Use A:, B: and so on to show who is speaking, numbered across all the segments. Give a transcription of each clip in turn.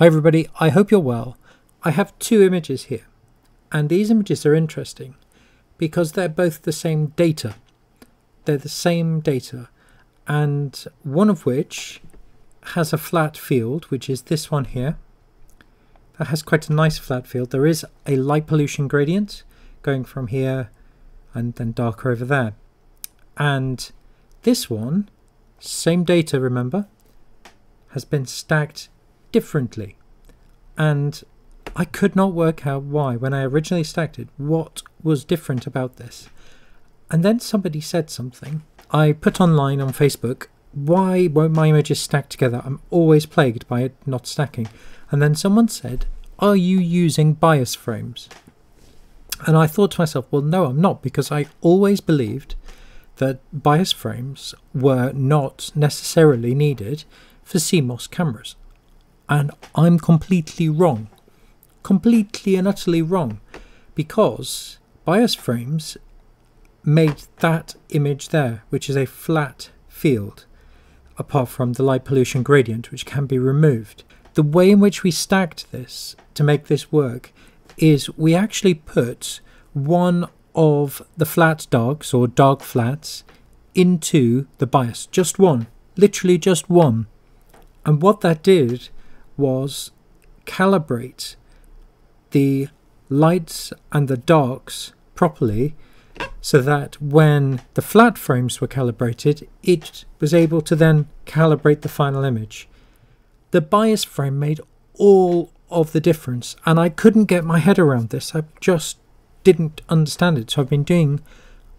A: Hi everybody, I hope you're well. I have two images here, and these images are interesting because they're both the same data. They're the same data, and one of which has a flat field, which is this one here. That has quite a nice flat field. There is a light pollution gradient going from here and then darker over there. And this one, same data, remember, has been stacked differently. And I could not work out why, when I originally stacked it, what was different about this. And then somebody said something. I put online on Facebook, why won't my images stack together? I'm always plagued by it not stacking. And then someone said, are you using bias frames? And I thought to myself, well, no, I'm not, because I always believed that bias frames were not necessarily needed for CMOS cameras. And I'm completely wrong. Completely and utterly wrong. Because bias frames made that image there, which is a flat field, apart from the light pollution gradient, which can be removed. The way in which we stacked this to make this work is we actually put one of the flat darks or dark flats into the bias, just one, literally just one. And what that did was calibrate the lights and the darks properly so that when the flat frames were calibrated, it was able to then calibrate the final image. The bias frame made all of the difference, and I couldn't get my head around this. I just didn't understand it, so I've been doing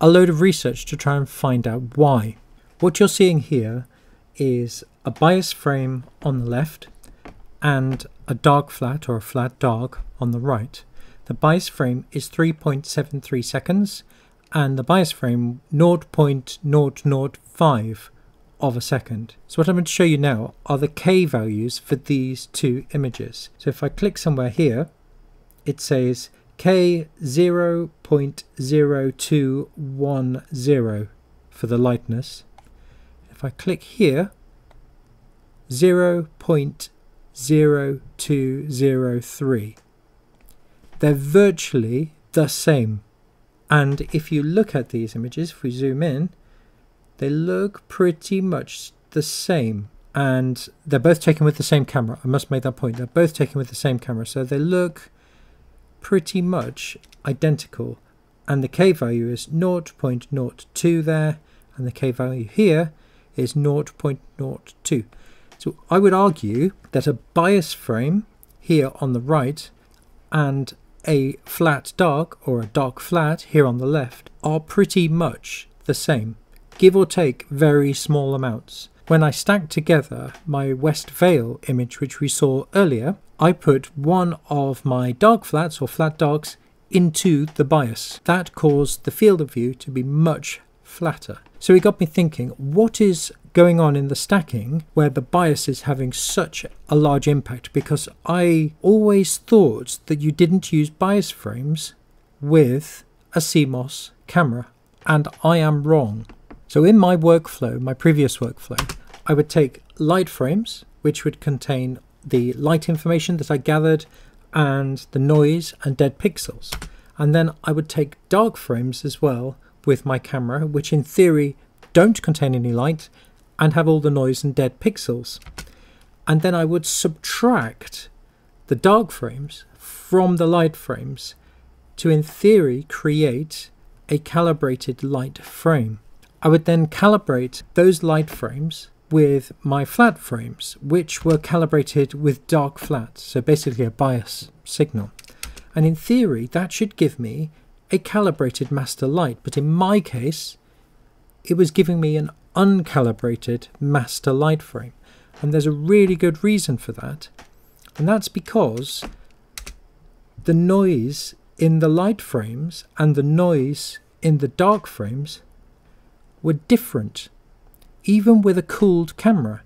A: a load of research to try and find out why. What you're seeing here is a bias frame on the left and a dark flat or a flat dark on the right. The bias frame is 3.73 seconds and the bias frame 0.005 of a second. So what I'm going to show you now are the K values for these two images. So if I click somewhere here, it says K 0.0210 for the lightness. If I click here, 0.0203. They're virtually the same. And if you look at these images, if we zoom in, they look pretty much the same. And they're both taken with the same camera. I must make that point. They're both taken with the same camera. So they look pretty much identical. And the K value is 0.02 there. And the K value here is 0.02. So I would argue that a bias frame here on the right and a flat dark or a dark flat here on the left are pretty much the same, give or take very small amounts. When I stacked together my West Veil image which we saw earlier, I put one of my dark flats or flat darks into the bias. That caused the field of view to be much flatter. So it got me thinking, what is going on in the stacking where the bias is having such a large impact because I always thought that you didn't use bias frames with a CMOS camera and I am wrong. So in my workflow, my previous workflow, I would take light frames which would contain the light information that I gathered and the noise and dead pixels. And then I would take dark frames as well with my camera, which in theory don't contain any light and have all the noise and dead pixels. And then I would subtract the dark frames from the light frames to, in theory, create a calibrated light frame. I would then calibrate those light frames with my flat frames, which were calibrated with dark flats, so basically a bias signal. And in theory, that should give me a calibrated master light, but in my case, it was giving me an uncalibrated master light frame. And there's a really good reason for that. And that's because the noise in the light frames and the noise in the dark frames were different. Even with a cooled camera,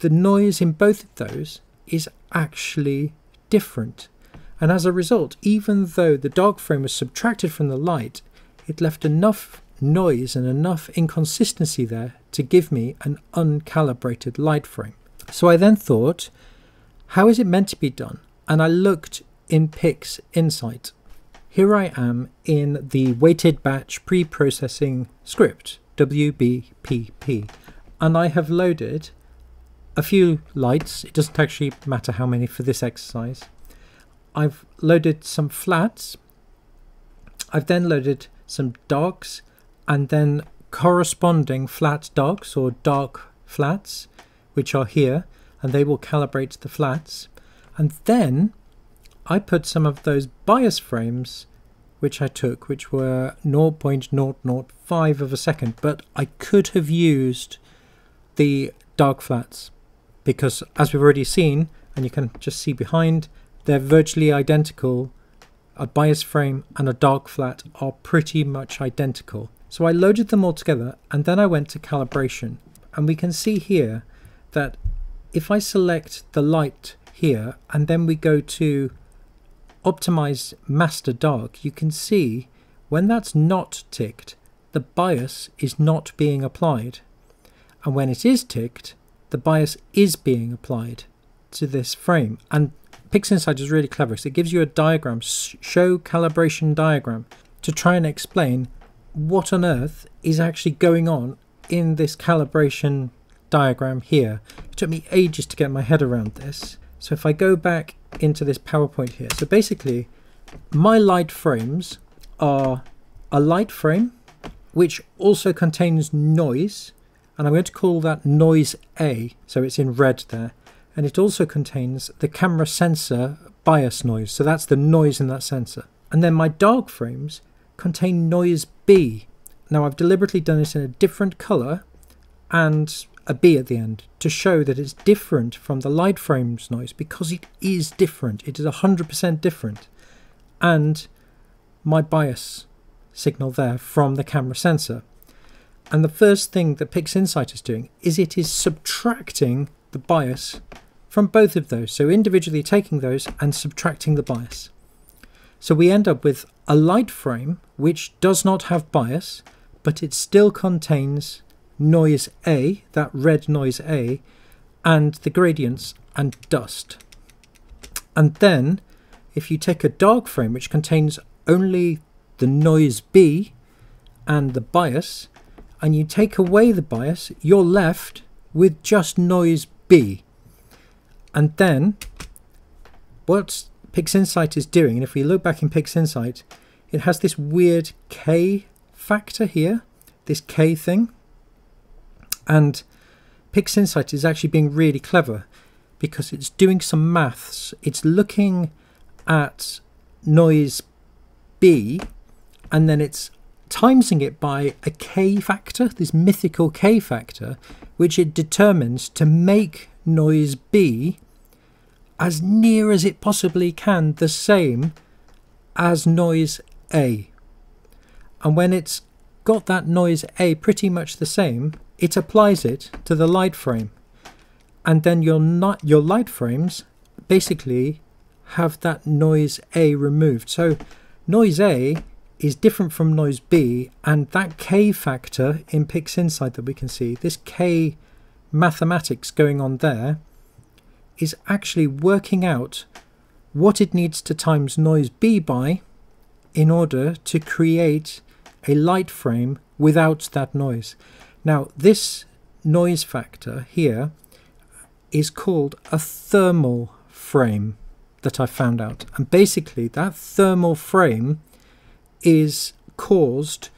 A: the noise in both of those is actually different. And as a result, even though the dark frame was subtracted from the light, it left enough noise and enough inconsistency there to give me an uncalibrated light frame. So I then thought, how is it meant to be done? And I looked in Pix Insight. Here I am in the weighted batch pre-processing script, WBPP, and I have loaded a few lights. It doesn't actually matter how many for this exercise. I've loaded some flats. I've then loaded some darks and then corresponding flat darks or dark flats, which are here, and they will calibrate the flats. And then I put some of those bias frames which I took, which were 0.005 of a second, but I could have used the dark flats because as we've already seen, and you can just see behind, they're virtually identical. A bias frame and a dark flat are pretty much identical. So I loaded them all together and then I went to calibration. And we can see here that if I select the light here and then we go to optimize master dark, you can see when that's not ticked, the bias is not being applied. And when it is ticked, the bias is being applied to this frame. And PixInsight is really clever. So it gives you a diagram, show calibration diagram, to try and explain what on earth is actually going on in this calibration diagram here. It took me ages to get my head around this. So if I go back into this PowerPoint here, so basically my light frames are a light frame which also contains noise and I'm going to call that noise A so it's in red there and it also contains the camera sensor bias noise so that's the noise in that sensor and then my dark frames contain noise B now I've deliberately done it in a different color and a B at the end to show that it's different from the light frames noise because it is different. It is 100% different. And my bias signal there from the camera sensor. And the first thing that PixInsight is doing is it is subtracting the bias from both of those. So individually taking those and subtracting the bias. So we end up with a light frame which does not have bias, but it still contains noise A, that red noise A, and the gradients and dust. And then if you take a dark frame which contains only the noise B and the bias, and you take away the bias, you're left with just noise B. And then what PixInsight is doing, and if we look back in PixInsight, it has this weird K factor here, this K thing. And PixInsight is actually being really clever because it's doing some maths. It's looking at noise B and then it's timesing it by a K factor, this mythical K factor, which it determines to make noise B as near as it possibly can the same as noise A. And when it's got that noise A pretty much the same, it applies it to the light frame. And then your, not, your light frames basically have that noise A removed. So noise A is different from noise B and that K factor in PixInsight that we can see, this K mathematics going on there is actually working out what it needs to times noise B by in order to create a light frame without that noise. Now this noise factor here is called a thermal frame that I found out and basically that thermal frame is caused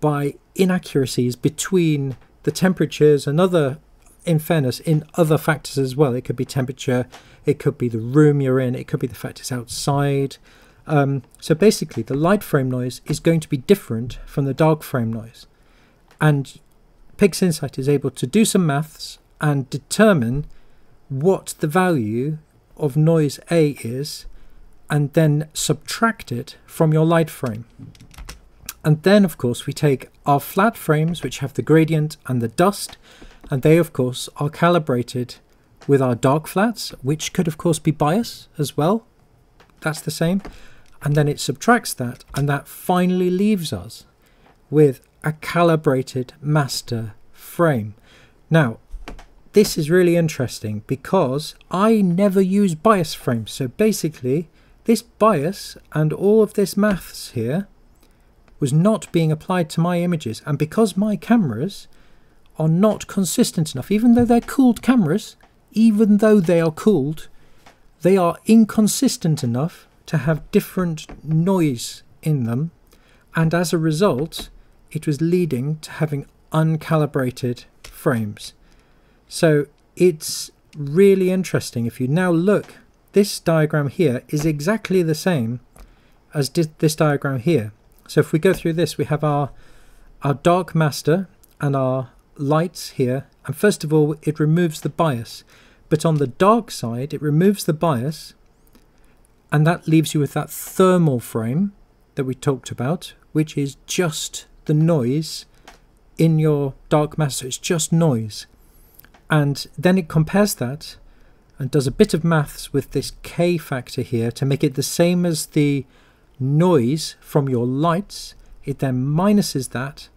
A: by inaccuracies between the temperatures and other in fairness in other factors as well. It could be temperature it could be the room you're in it could be the fact it's outside. Um, so basically the light frame noise is going to be different from the dark frame noise. And PixInsight is able to do some maths and determine what the value of noise A is and then subtract it from your light frame. And then of course we take our flat frames which have the gradient and the dust and they of course are calibrated with our dark flats which could of course be bias as well. That's the same. And then it subtracts that and that finally leaves us with a calibrated master frame. Now, this is really interesting because I never use bias frames. So basically, this bias and all of this maths here was not being applied to my images. And because my cameras are not consistent enough, even though they're cooled cameras, even though they are cooled, they are inconsistent enough to have different noise in them. And as a result, it was leading to having uncalibrated frames. So it's really interesting. If you now look, this diagram here is exactly the same as did this diagram here. So if we go through this, we have our, our dark master and our lights here. And first of all, it removes the bias. But on the dark side, it removes the bias and that leaves you with that thermal frame that we talked about, which is just the noise in your dark master. It's just noise. And then it compares that and does a bit of maths with this K factor here to make it the same as the noise from your lights. It then minuses that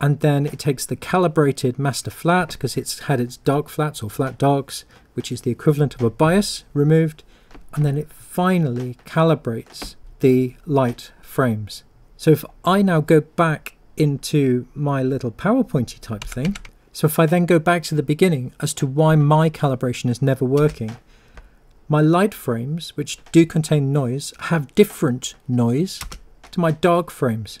A: and then it takes the calibrated master flat because it's had its dark flats or flat darks which is the equivalent of a bias removed and then it finally calibrates the light frames. So if I now go back into my little PowerPointy type thing, so if I then go back to the beginning as to why my calibration is never working, my light frames, which do contain noise, have different noise to my dark frames.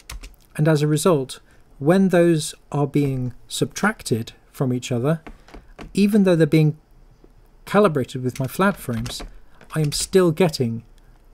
A: And as a result, when those are being subtracted from each other, even though they're being calibrated with my flat frames, I am still getting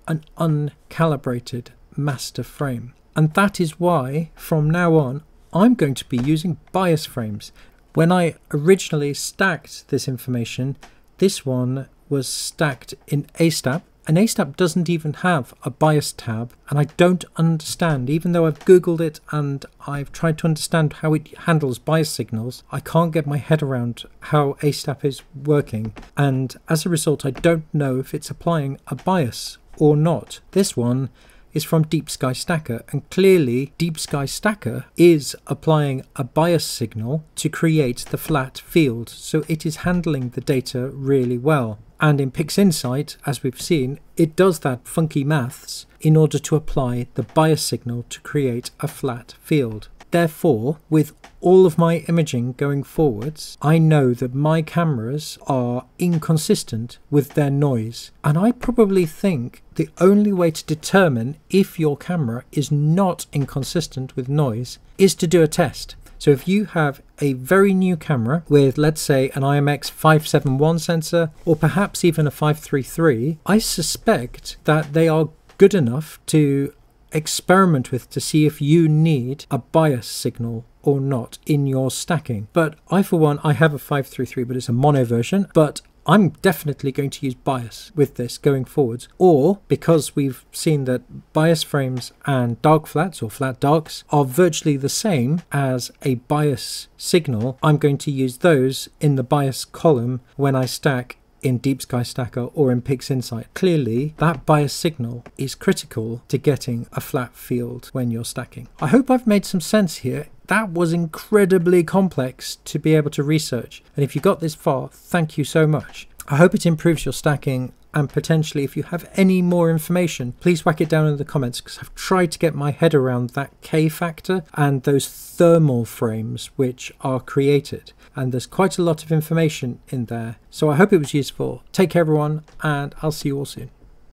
A: an uncalibrated master frame. And that is why, from now on, I'm going to be using bias frames. When I originally stacked this information, this one was stacked in ASTAP an ASTAP doesn't even have a bias tab, and I don't understand, even though I've Googled it and I've tried to understand how it handles bias signals, I can't get my head around how ASTAP is working, and as a result, I don't know if it's applying a bias or not. This one is from Deep Sky Stacker, and clearly Deep Sky Stacker is applying a bias signal to create the flat field, so it is handling the data really well. And in PixInsight, as we've seen, it does that funky maths in order to apply the bias signal to create a flat field. Therefore, with all of my imaging going forwards, I know that my cameras are inconsistent with their noise. And I probably think the only way to determine if your camera is not inconsistent with noise is to do a test. So if you have a very new camera with, let's say, an IMX 571 sensor or perhaps even a 533, I suspect that they are good enough to experiment with to see if you need a bias signal or not in your stacking. But I, for one, I have a 533, but it's a mono version. But I'm definitely going to use bias with this going forwards. Or because we've seen that bias frames and dark flats or flat darks are virtually the same as a bias signal, I'm going to use those in the bias column when I stack in Deep Sky Stacker or in PixInsight. Clearly, that bias signal is critical to getting a flat field when you're stacking. I hope I've made some sense here. That was incredibly complex to be able to research. And if you got this far, thank you so much. I hope it improves your stacking and potentially if you have any more information please whack it down in the comments because I've tried to get my head around that K factor and those thermal frames which are created and there's quite a lot of information in there so I hope it was useful take care everyone and I'll see you all soon